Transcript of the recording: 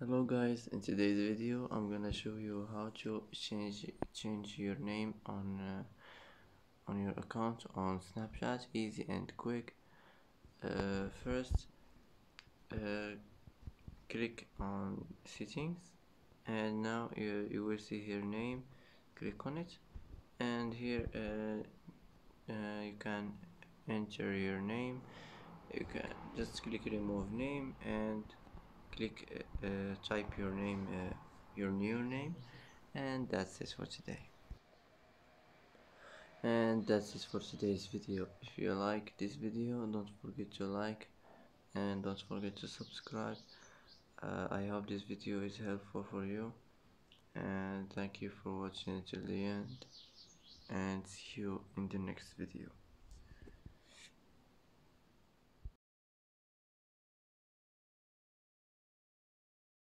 hello guys. In today's video i'm gonna show you how to change change your name on uh, on your account on snapchat. Easy and quick. Uh, first uh, click on settings. And now you, you will see here name. Click on it. And here uh, uh, you can enter your name. You can just click remove name and click uh, uh, type your name uh, your new name and that's it for today. And that's it for today's video. If you like this video don't forget to like and don't forget to subscribe. Uh, i hope this video is helpful for you. And thank you for watching until the end. And see you in the next video